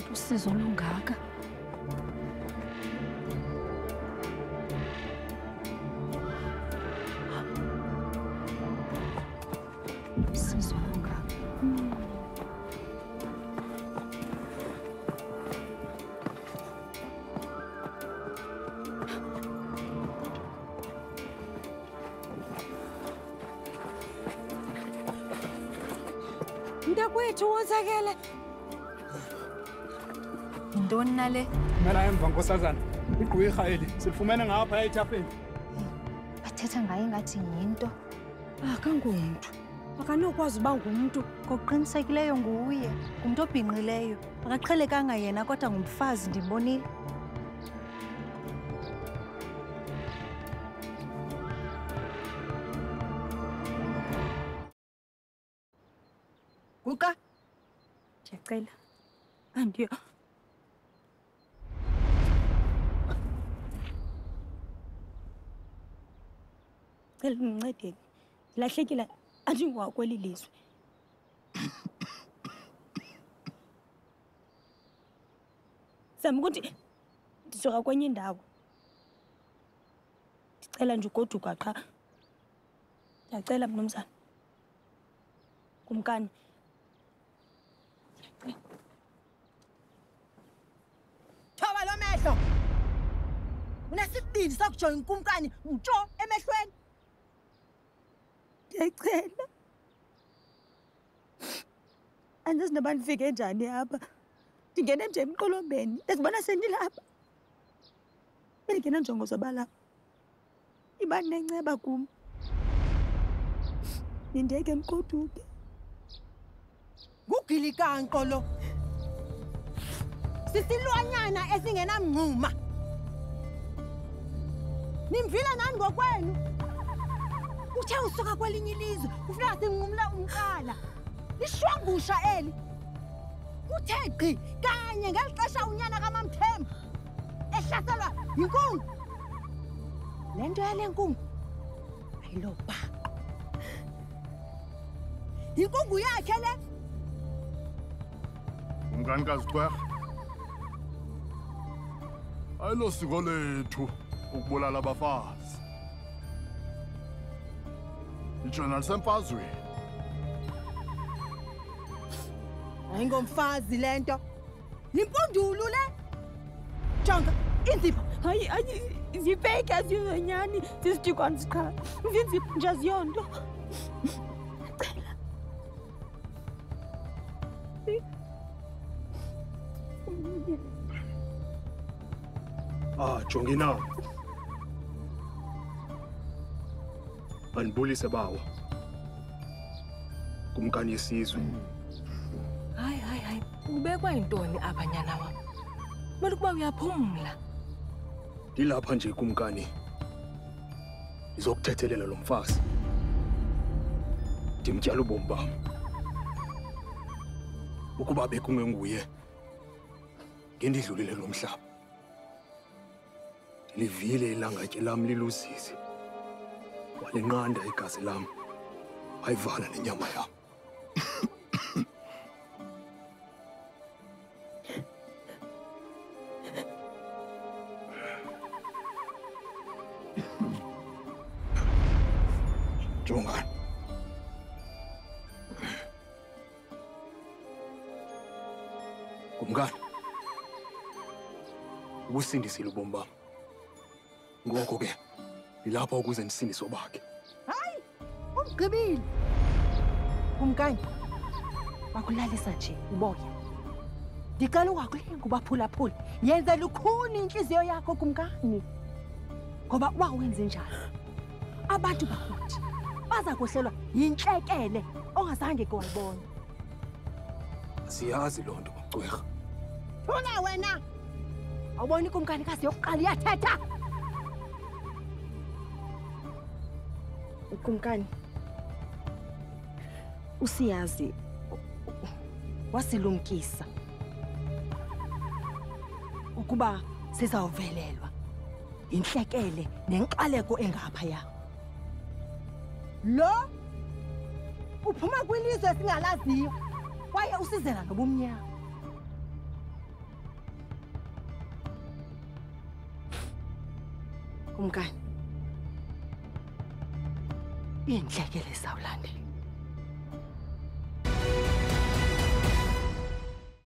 precisou não gaga. Precisou não gaga. Hum. ndakwethu wonzakele yintoni nale Mina emva nkosazana. Igqwirha eli silifumene ngapha ethapeni bathetha ngaye ngathi yinto. Akangomntu akanokwazi uba ngumntu. Ngokuqinisekileyo nguye. Ngumntu obhinqileyo. Akaqhelekanga yena kodwa ngumfazi ndimbonile guqa ndiyacela. Andiyo cela undincedeni ndilahlekile andingowakweli lizwe. Zama ukuthi ndisuka kwenye indawo. Ndicela nje ugoduka qha ndiyacela mnumzana kumkani. Thoba lo mehlo. Unesibindi sakujonga inkumkani ntsho emehlweni. Ndiyacela andazi noba ndifike njani apha. Ndingene nje emqolombeni ndazibona sendilapha. Bendingenanjongo zoba lapha. Iba nenceba kum. Nindiyeke mgoduke ngugilikanqo lo. Sisilwanyana esingenamngxuma. Nimvile nani ngokwenu? Uthe usuka kwelinye ilizwe ufuneka sinqumla umqala lishwangusha eli. Kuthe gqi kanye ngeli xesha unyana kamamthembu ehlaselwa yinkungu. Le nto yale nkungu ayilobha yinkungu yakhe le. Umkanikazi gwerha ayilosiko lethu ukubulala abafazi. Jonathan Mpazwe. Ayingomfazi le nto Limpundulu le. Jonga inzipho. Hayi hayi zifake azizonyani zizijikwane ziqha. Izinzipho nje aziyonto. Ah, jongina. Andibulise bawo. Kumkani yesizwe. hayi hayi hayi ubekwa yintoni apha nyana wam kumele ukuba uyaphumla Ndilapha nje kumkani. Ndizokuthethelela lo mfazi. Ndimtyala ubomi bam. Ukuba bekungenguye ngendidlulile lo mhlaba. Ndilivile ilangatye lam liluzizi. Walinqanda igazi lam. Wayivala nenyama yam. Jongani. Kumkani. Ubusindisile ubomi bam. Ngoko ke, ndilapha ukuze ndisindise obakhe. hayi umgqibile. Kumkani wakulalisa nje uboya. Ndicela ungakulinga ubaphulaphula. Yenze lukhuni intliziyo yakho kumkani. Ngoba uba wenze njalo. Abantu bakuthi baza kohlelwa yintlekele ongazange ke wayibona Siyazi loo nto, gqwirha. thuna wena! Awuboni ikumkanikazi yokuqala iyathetha Kumkani. Usiyazi wasilumkisa ukuba sizawuvelelwa inhlekele nenkaleko engaphaya. Lo uphuma kwilizwe singalaziyo kwaye usizela nobumnyama. Kumkani bien que les hablan.